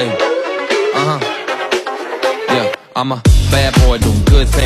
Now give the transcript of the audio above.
Hey, uh huh. Yeah, I'm a bad boy doing good things.